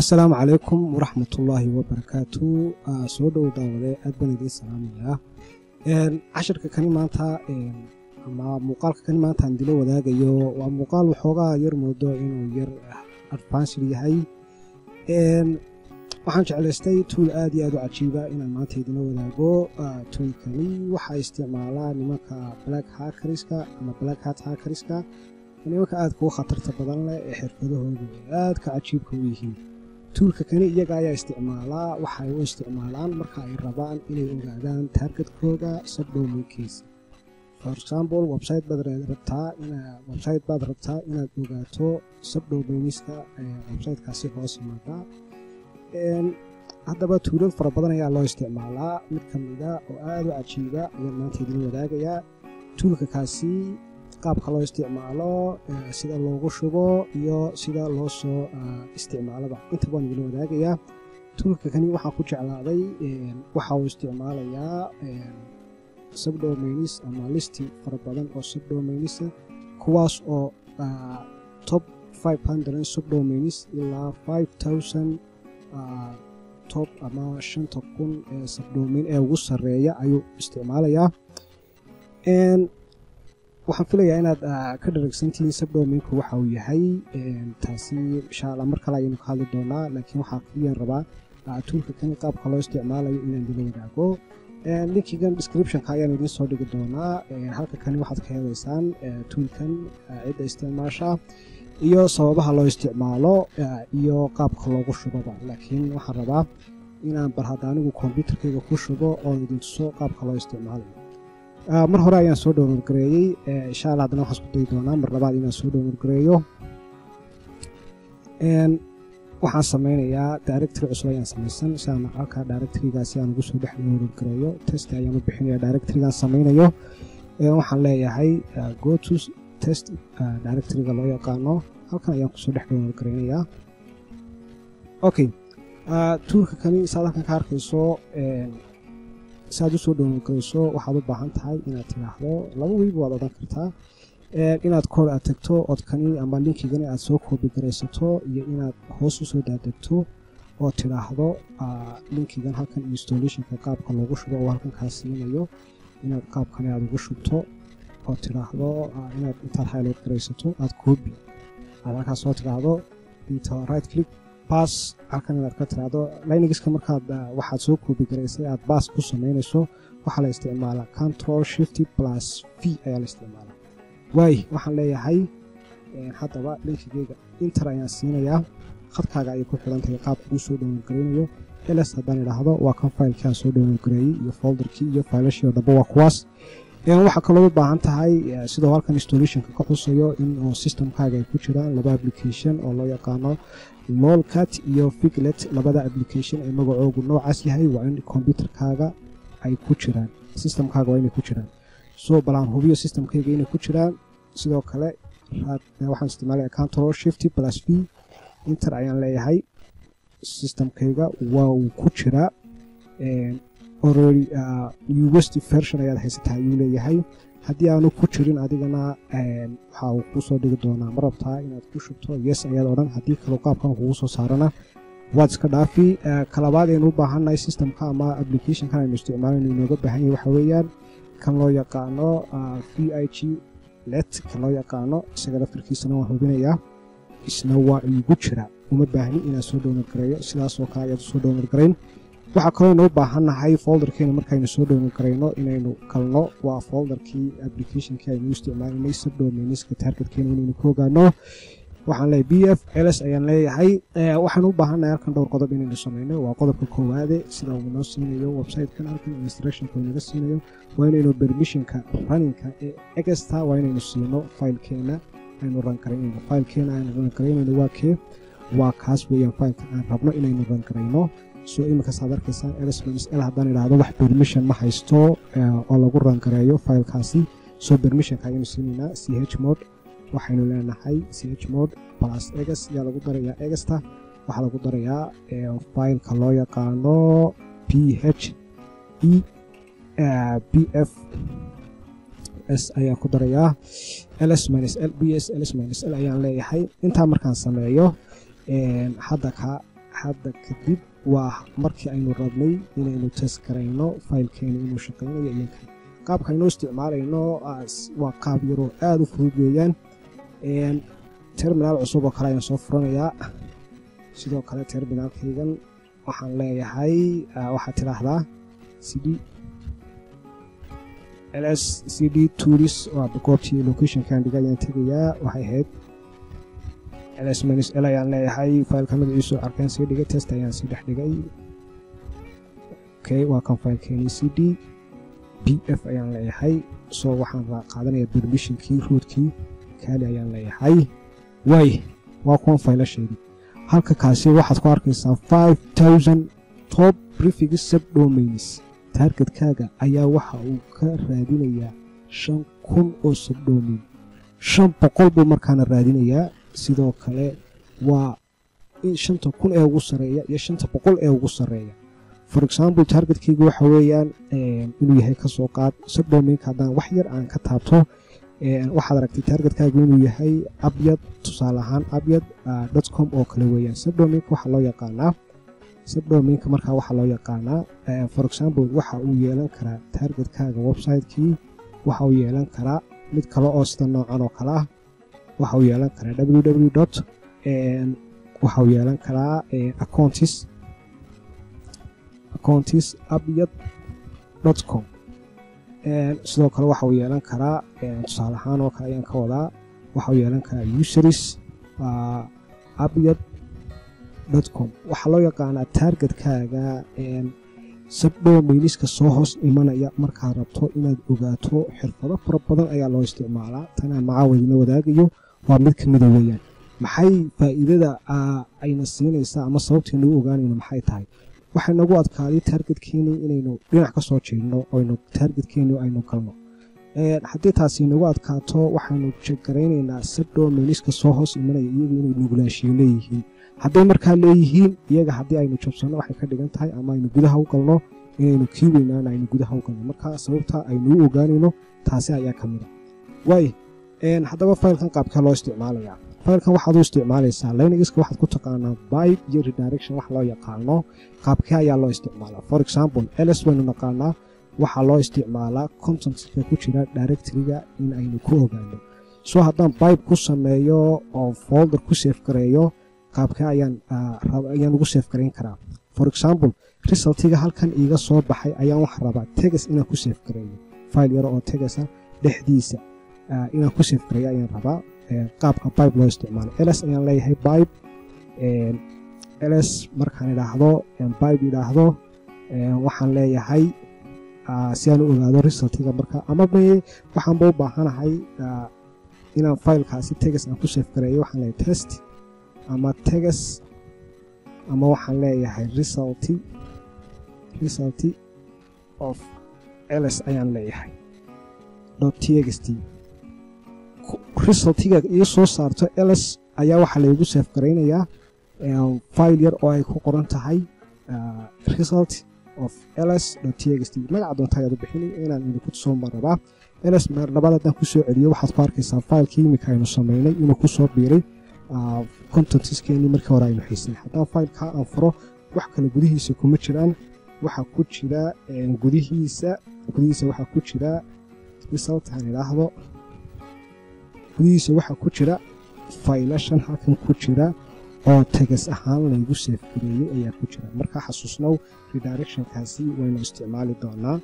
assalaamu calaykum waraxmatullaahi wabarakaatu soo dhow daawade aad baan idiin salaamayaa. Cashirka kani maanta ama muuqaalka kani maanta aan dilo wadaagayo waa muuqaal waxoogaa yar moodo inuu yar advanced yahay. Waxaan jeclaystay tuul aad iyo aad u cajiiba inaan maanta idinla wadaago. Tuulkani waxaa isticmaalaa nimanka black hackeriska ama black hat hackeriska nimanka aadka u khatarta badan leh ee xirfadahoodu aadka cajiibka u yihiin tuulka kani iyaga ayaa isticmaalaa waxay u isticmaalaan marka ay rabaan inay ogaadaan taargetkooda subdomainkiisa. For example website baad rabtaa website baad rabtaa inaad ogaato subdomainiska websitekaasi hoos yimaada haddaba tuulal fara badan ayaa loo isticmaalaa. Mid ka mida oo aad u cajiiba ayaan maanta idin wadaagayaa. Tuulka kaasi qaabka loo isticmaalo sida loogu shubo iyo sida loo soo isticmaalaba inta waan idin wadaagayaa. Tuulka kani waxaan ku jeclaaday waxa uu isticmaalayaa subdomainis ama listi fara badan oo subdomainisa kuwaas oo top subdomainis ilaa top ama shanta kun ee subdomain ee ugu sarreeya ayuu isticmaalayaa waxaan filayaa inaad ka dharagsantihiin subdomainku waxa uu yahay taasi insha alla mar kale ayaynu ka hadli doonaa laakiin waxaa kaliyan rabaa tuulka kani qaabka loo isticmaalayo inaan dila wadaago. Linkigan descriptionka ayaan idiin soo dhigi doonaa halka kani waxaad ka helaysaan tuulkan cidda isticmaasha iyo sababaha loo isticmaalo iyo qaabka loogu shubaba. Laakiin waxaan rabaa inaan bar hadda anigu kombyutarkayga ku shubo oo idin tuso qaabka loo isticmaalayo mar hore ayaan soo download gareeyey insha alla haddana waxaan isku dayi doonaa mar labaad inaan soo download gareeyo waxaan sameynayaa directory cusub ayaan samaysan si aan halka directorygaasi aan ugu soo dhex download gareeyo test ayaan u bixinaya directorygaan sameynayo waxaan leeyahay go to test directoryga loo yaqaano. Halkan ayaan ku soo dhex download gareynayaa okay tuulka kani saad halkan ka arkayso si aad u soo garayso waxaad u baahan tahay inaad tidhaahdo. Laba weyba waad odhan kartaa. Inaad koor aad tagto odkani ama linkigani aad soo koobi garaysato iyo inaad hoos u soo daadegto oo tidhaahdo linkigan halkan installationka qaabka loogu shubo oo halkan kaa siinayo inaad qaabkani aad ugu shubto oo tidhaahdo inaad intaad highlight garaysato aad koobi. Aad halkaas soo tidhaahdo right click baas halkan inaad ka tiraahdo linuxka markaad waxaad soo koobi garaysay aad baas ku samaynayso waxaa la isticmaalaa control shifty plus v ayaa la isticmaalaa. Waay waxaan leeyahay haddaba linkigeyga inter ayaan siinayaa. Khadkaaga ayay ku xiran tahay qaabka uu soo download garaynayo ls haddaan idhaahdo waa kan faylkii aan soo download gareeyey iyo folderkii iyo faylashii oo dhanba waa kuwaas waxaa kaloo u baahan tahay sidoo halkan installationka ka xusayo in systemkaaga ay ku jiraan laba application oo loo yaqaano lolcat iyo figlet. Labada application ee magacoogu noocaas yahay waa in kombyutarkaaga ay ku jiraan systemkaaga waa inay ku jiraan. Soo balaan hubiyo systemkayga inay ku jiraan. Sidoo kale waxaan isticmaalaya control shifty plus v. Inter ayaan leeyahay systemkayga waa uu ku jiraa already west version ayaad haysataa ayuu leeyahay. Haddii aanu ku jirin adigana waxa uu kuu soo dhigi doonaa. Ma rabtaa inaad ku shubto? Yes ayaad odhan. Haddii kaloo qaabkan kugu soo saarana waad iska dhaafi. Kalabaad aynu u baahannahay systemka ama applicationkan aynu isticmaalayno inooga baahan yahay waxa weeyaan kan loo yaqaano v i g let kan loo yaqaano isaga laftarkiisana waan hubinayaa isna waa iigu jira. Uma baahni inaan soo download gareeyo sidaasoo kale ayaad u soo download garayn waxaa kaloo inuu baahannahay folderkeena markaynu soo download garayno inaynu galno waa folderkii applicationkii aynu isticmaalinay subdomainiska taargetkeena inaynu ku ogaano. Waxaan leeyahay b f ls ayaan leeyahay. Waxaan u halkan dhowr qodob inaynu samayno. Waa qodobka koowaade sida uu inoo siinayo websitekan halkan instructionka uu inaga siinayo. Waa inaynu permissionka runninka ee egasta waa inaynu siino faylkeena aynu ran faylkeena aynu ran waa kee waa kaas weeyaan faylka aan rabno inaynu ran soo iminkaas aad arkaysaan lsl haddaan idhaahdo wax permission ma haysto oo lagu rangareeyo faylkaasi soo permissionka ayaynu siinaynaa c h mod waxaynu leenahay c h mod plus egas ayaa lagu darayaa egasta waxaa lagu darayaa faylka loo yaqaano p h e b f s ayaan ku darayaa. Ls b s ls l ayaan leeyahay. Intaa markaan sameeyo hadda kadib waa markii aynu rabnay inaynu test garayno faylkeena inuu shaqaynayo iyanka qaabka aynoo isticmaalayno waa qaab yaroo aada u fudud weeyaan. Terminaal cusub oo kale ayaan soo furanayaa. Sidoo kale terminaalkaygan waxaan leeyahay waxaad tidhaahdaa cd ls cd turis waa goobtii locationkan dhiga ayaan tegayaa. Waxay ahayd ls l ayaan leeyahay faylka magaciisu arkeen sii dhigay test ayaan sii dhex dhigay. Waa kan faylkeeni cd b f ayaan leeyahay soo waxaan qaadanaya permissionkii roodkii kaali ayaan leeyahay way waa kuwan faylasheedii halka kaasi waxaad ku arkaysaa top prefix subdomains taargetkaaga ayaa waxa uu ka raadinayaa shan kun oo subdomain shan boqol buu markaana raadinayaa sidoo kale waa shanta kun ee ugu sarreeya iyo shanta boqol ee ugu sarreeya. For example taargetkayga waxa weeyaan inuu yahay ka soo qaad subdomainka haddaan wax yar aan ka taabto waxaad aragtay taargetkaagu inuu yahay abyad tusaale ahaan abyad dotcom oo kale weeyaan. Subdomainka waxaa loo yaqaanaa subdomainka markaa waxaa loo yaqaanaa for example waxa uu yeelan karaa taargetkaaga website-kii waxa uu yeelan karaa mid kale oo sida noocan oo kale ah waxa uu yeelan karaa www dot waxa uu yeelan karaa accountis accountis abyad dotcom sidoo kale waxa uu yeelan karaa tusaale ahaan oo kale ayaan ka wadaa waxa uu yeelan karaa useris abyad dotcom waxaa loo yaqaanaa taargetkaaga sabdomainiska soo hoos imanaya markaad rabto inaad ogaato xirfado fara badan ayaa loo isticmaalaa. Tanaan macaawadina wadaagayo waa mid ka mida weeyaan. Maxay faa'iidada ayna siinaysaa ama sababtaynu u ogaanayno maxay tahay? Waxay nagu adkaaday taargetkeenii inaynu dhinac ka soo jeedno oynu taargetkeenii aynu galno. Haddii taasi nagu adkaato waxaynu jegaraynaynaa sabdomainiska soo hoos imanaya iyagu inay nugulaanshiyo leeyihiin. Hadday markaa leeyihiin iyaga haddii aynu jabsanno waxay ka dhigan tahay ama aynu gudaha u galno inaynu kii weynaana aynu gudaha u galno. Marka sababta aynu u ogaanayno taasi ayaa ka mida waay haddaba faylkan qaabkee loo isticmaalayaa. Faylkan waxaad u isticmaalaysaa linuxka waxaad ku taqaanaa byte iyo redirection wax loo yaqaano. Qaabkee ayaa loo isticmaalaa. For example ls waynu naqaanaa. Waxaa loo isticmaalaa contentka ku jira directoryga in aynu ku ogaano. Soo haddaan bybe ku sameeyo oo folder ku safe gareeyo qaabkee ayaan ayaan ugu garayn karaa. For example resultiga halkan iiga soo baxay ayaan waxaa rabaa. Tegas inaan ku safe gareeyo file yar oo tegasa dhexdiisa inaan ku gareeyo ayaan rabaa. Qaabka bibe loo isticmaalo. Ls ayaan leeyahay bibe ls markaan idhaahdo bibe idhaahdo waxaan leeyahay si aan u ogaado resultiga marka. Ama waxaanba u baahanahay inaan filekaasi tegas aan ku safe gareeyo waxaan leeyahay test ama tegas ama waxaan leeyahay resulti resulti of ls ayaan leeyahay. Txt resultiga ii soo saarto ls ayaa waxaa laygu safe garaynayaa file yar oo ay ku qoran tahay result of ls txt magaca doonta ayaad u bixinay inaan idinku tusoo marabaa ls labaad haddaan ku soo celiyo waxaad ku arkaysaa filekii iminka aynu samaynay inuu ku soo biiray contentiskeenii markii hore aynu haysanay haddaan fileka aan furo wax kale gudihiisa kuma jiraan. Waxaa ku jira gudihiisa gudihiisa waxaa ku jira result aan idhaahdo gudihiisa waxaa ku jira faylashan halkan ku jira oo tegas ahaan laygu seefgareeyey ayaa ku jira. Markaa xasuusnow redirectionkaasi waynu isticmaali doonaa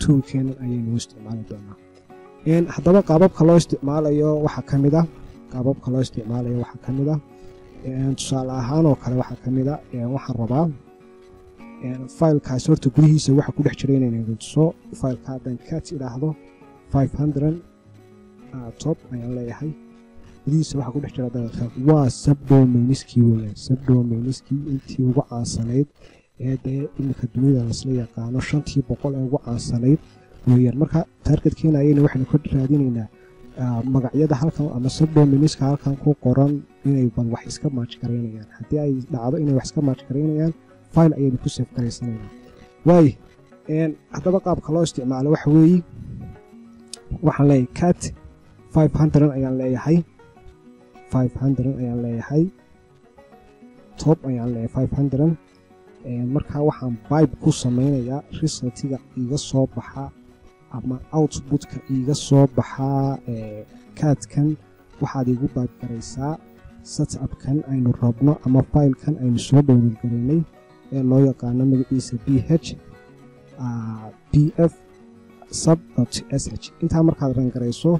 tuulkeenan ayaynu isticmaali doonaa. Haddaba qaababka loo isticmaalayo waxaa ka mid ah qaababka loo isticmaalayo waxaa ka mid ah tusaale ahaan oo kale waxaa ka mid a waxaan rabaa filekaasi horta gudihiisa waxa ku dhex jira inaynu tuso fileka haddaan cat idhaahdo top ayaan leeyahay. Gudihiisa waxaa ku dhex jira dalalka waa subdomainiskii weeyaan subdomainiskii intii ugu caansanayd ee dee iminka dunida lasla yaqaano shantii boqol ee ugu caansanayd weeyaan marka taargetkeena ayayna waxaynu ka raadinaynaa magacyada halkan ama subdominiska halkan ku qoran inay bal wax iska maaj garaynayaan haddii ay dhacdo inay wax iska maaj garaynayaan file ayaynu ku safe garaysanaynaa waay haddaba qaabka loo isticmaalo waxa weeye waxaan leeyahay cat five hundred ayaan leeyahay. five hundred ayaan leeyahay. Top ayaan leeyahay five hundred. Markaa waxaan bibe ku samaynayaa resultiga iga soo baxa ama outputka iiga soo baxaa kaadkan waxaad igu bibe garaysaa setupkan aynu rabno ama filekan aynu soo dhowdal garaynay ee loo yaqaano magaciisa b h b f sub sh intaa markaad rangarayso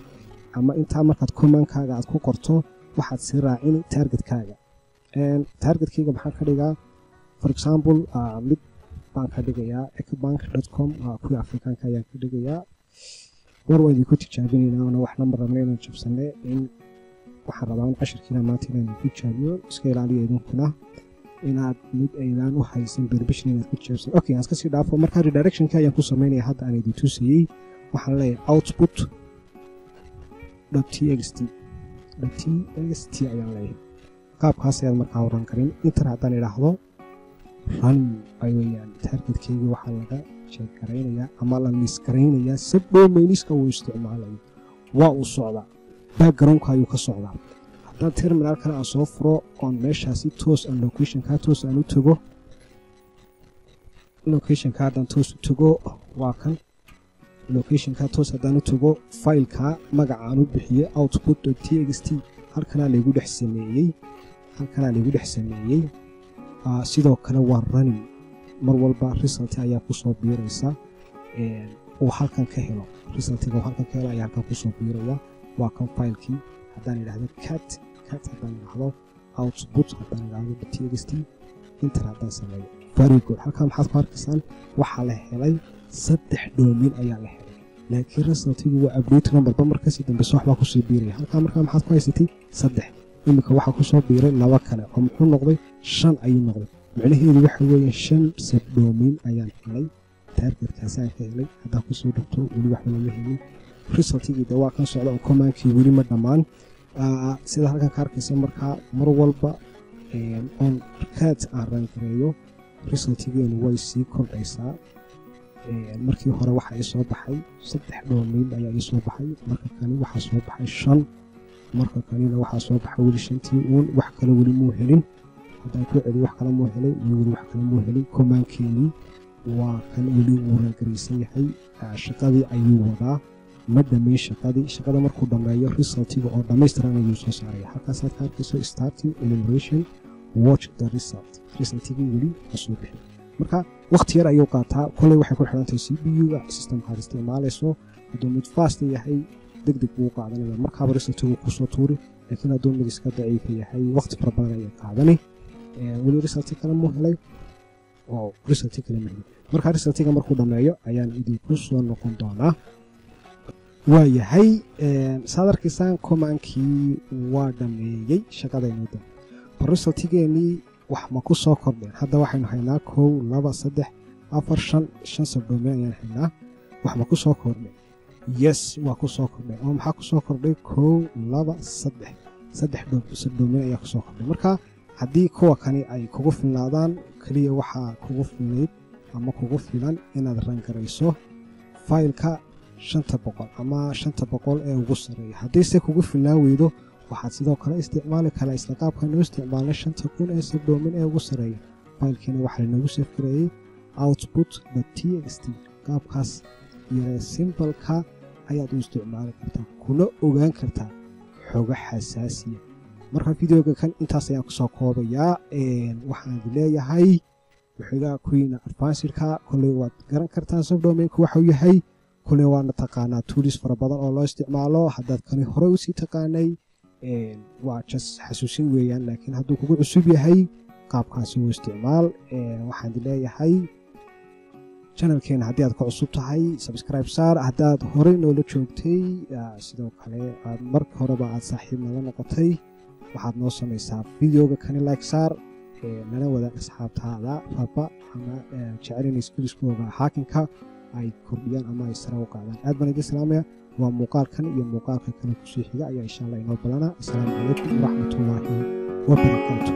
ama intaa markaad commankaaga aad ku qorto waxaad sii raacini targetkaaga. Targetkayga maxaan ka dhigaa? For example mid baan ka dhigayaa ecobank com kuwii afrikaanka ayaan ka dhigayaa. War waa idinku tijaabinaynaa ona wax rabna inaan jabsane in waxaan rabaa in cashirkiina maanta inaan ku jaabiyo. Iska ilaaliya idinkuna inaad mid aydaan u haysan berbishin inaad ku jaabsan okay aan iska sii dhaafo. Markaa redirectionka ayaan ku samaynaya hadda aan idin tusayey. Waxaan leeyahay output txt txt ayaan leeyahay. Qaabkaas ayaad markaa oran karin. Intar haddaan idhaahdo run ay weyaan targetkeygii waxaa laga jeeggaraynayaa ama la miisgaraynayaa sabdhomeyniska uu isticmaalayo. Waa uu socdaa. Backgroundka ayuu ka socdaa. Haddaan terminal kale aan soo furo oon meeshaasi toos aan locationka toos aan u tago. Locationka haddaan toos u tago waa kan locationka toos haddaan u tago fileka magacaan u bixiyey output txt. Halkanaa laygu dhex sameeyey. Halkanaa laygu dhex sameeyey. Sidoo kale waa running. Mar walba result ayaa ku soo biiraysa. Uu halkan ka helo. Resultiga halkan ka helo ayaa halkan ku soo biiraya. Waa kan filekii. Haddaan idhahdo cat cat haddaan idhahdo output haddaan idhahdo txt. Inter haddaan sameeyo. Very good. Halkan maxaad ku arkaysaan? Waxaa la helay saddex dhoomin ayaa la helay laakiin resultigu waa update numberba markasii dambeyso waxbaa ku soo biiraya halkaa markaa maxaad ku haysatay saddex. Iminka waxaa ku soo biiray laba kale oo muxuu noqday? Shan ayuu noqday. Micnaheedu waxa weeye shan sabdhoomin ayaan helay. Taargetkaasaan ka helay. Haddaan ku soo dhigto weli waxba lama helin. Resultigii de waa kan socda oo commaankii weli ma dhammaan. Sida halkan ka arkaysa markaa mar walba oon kaad aan rangareeyo resultigeenu way sii kordhaysaa markii hore waxaa ii soo baxay saddex dhoomiin ayaa ii soo baxay. Marka kani waxaa soo baxay shan marka kanina waxaa soo baxay weli shantii uun wax kale weli muu helin. Haddaan ku celi wax kale muu helay iyo weli wax kale muu helin. Komaankeenii waa kan weli wuu rangaraysan yahay. Shaqadii ayuu wadaa. Ma dhammayn shaqadii. Shaqada markuu dhammeeyo resultiga oo dhammaystiran ayuu soo saaraya halkaasaad ka arkayso starting enumeration watch the result. Resultigii weli ma soo bixin marka waqti yar ayuu qaataa. Koley waxay ku xidhantahay c b u-ga systemkaad isticmaalayso. Hadduu mid fast yahay deg buu qaadanaya markaaba resultigu ku soo tuuri. Laakiin hadduu mid iska daciifa yahay waqti fara badan ayay qaadani weli resulti kale muu helay. Oo resulti kale ma helin marka resultiga markuu dhammeeyo ayaan idinku soo noqon doonaa. Waa yahay saad arkaysaan komaankii waa dhammeeyey shaqadaynooda bal resultigeenii wax ma ku soo kordheen hadda waxaynu haynaa kow laba saddex afar shan shan sabdhoomin ayaan haynaa. Wax ma ku soo kordhay yes waa ku soo kordhay oo maxaa ku soo kordhay? Kow laba saddex. Saddex sabdhoomin ayaa ku soo kordhay marka haddii kuwa kani ay kugu filnaadaan keliya waxaa kugu filnayd ama kugu filan inaad rangarayso faylka shanta boqol ama shanta boqol ee ugu sarreeya. Haddiise kugu filnaan weydo waxaad sidoo kale isticmaali karaa isla qaabka noo isticmaalnay shanta kun ee sabdhoomin ee ugu sarreeya. Faylkiina waxaa lanogu safgareeyey output t x t qaabkaas yaree simbalka ayaad u isticmaali kartaa kuna ogaan kartaa xogo xasaasiya marka videoga kan intaas ayaan ku soo koobayaa waxaan leeyahay wixigaa kuwiina advancedka kolley waad garan kartaan sabdhominku waxau yahay kolley waana taqaanaa. Tuulis fara badan oo loo isticmaalo haddaad kani hore u sii taqaanay waa jas xasuusin weeyaan laakiin hadduu kugu cusub yahay qaabkaasi u isticmaal. Waxaan leeyahay janalkeena haddii aad ka cusub tahay subscribe saar haddaad horey noola joogtay sidoo kale aad marka horeba aad saaxiib nala noqotay waxaad noo samaysaa videoga kani like saar nala wadaag asxaabtaada raba ama jecelina iskuliskooga xaakinka ay kordhiyaan ama ay sare u qaadaan. Aad baan idin salaamaya waa muuqaalkan iyo muuqaalka kale ku sii xiga ayaa insha allah inoo balana asalaamu calaykum waraxmatullaahi wabarakaatu